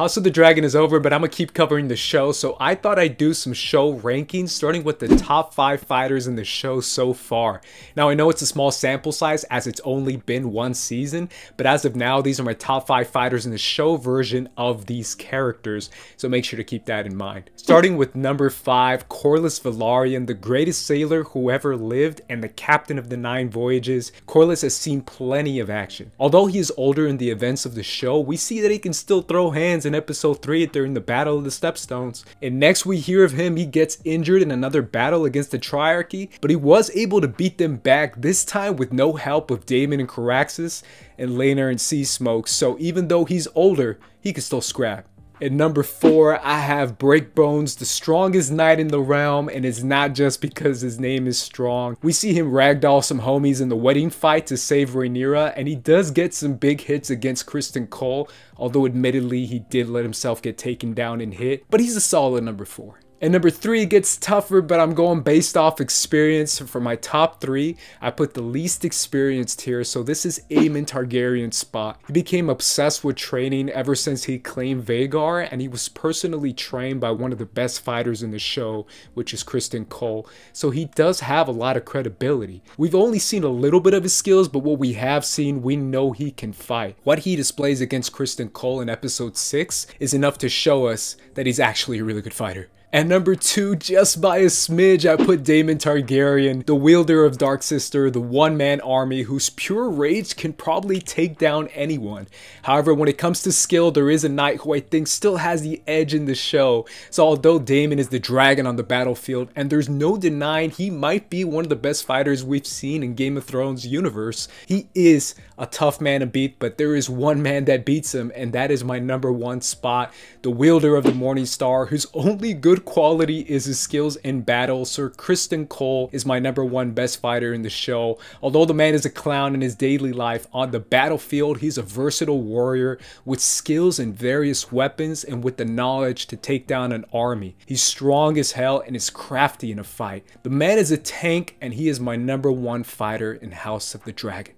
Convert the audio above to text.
House of the Dragon is over, but I'm gonna keep covering the show, so I thought I'd do some show rankings, starting with the top 5 fighters in the show so far. Now, I know it's a small sample size as it's only been one season, but as of now, these are my top 5 fighters in the show version of these characters, so make sure to keep that in mind. Starting with number 5, Corlys Velaryon, the greatest sailor who ever lived and the captain of the Nine Voyages. Corlys has seen plenty of action. Although he is older in the events of the show, we see that he can still throw hands in episode 3 during the Battle of the Stepstones. And next we hear of him, he gets injured in another battle against the Triarchy, but he was able to beat them back, this time with no help of Daemon and Caraxes, and Laenor and Sea Smoke, so even though he's older, he can still scrap. At number four, I have Breakbones, the strongest knight in the realm, and it's not just because his name is strong. We see him ragdoll some homies in the wedding fight to save Rhaenyra, and he does get some big hits against Criston Cole, although admittedly he did let himself get taken down and hit, but he's a solid number four. And number three gets tougher, but I'm going based off experience. For my top three, I put the least experienced here. So this is Aemond Targaryen's spot. He became obsessed with training ever since he claimed Vhagar, and he was personally trained by one of the best fighters in the show, which is Criston Cole. So he does have a lot of credibility. We've only seen a little bit of his skills, but what we have seen, we know he can fight. What he displays against Criston Cole in episode 6 is enough to show us that he's actually a really good fighter. And number two, just by a smidge, I put Daemon Targaryen, the wielder of Dark Sister, the one-man army whose pure rage can probably take down anyone. However, when it comes to skill, there is a knight who I think still has the edge in the show. So although Daemon is the dragon on the battlefield, and there's no denying he might be one of the best fighters we've seen in Game of Thrones universe, he is a tough man to beat, but there is one man that beats him, and that is my number one spot, the wielder of the Morning Star, whose only good quality is his skills in battle. Sir Criston Cole is my number one best fighter in the show. Although the man is a clown in his daily life, on the battlefield, he's a versatile warrior with skills in various weapons and with the knowledge to take down an army. He's strong as hell and is crafty in a fight. The man is a tank and he is my number one fighter in House of the Dragon.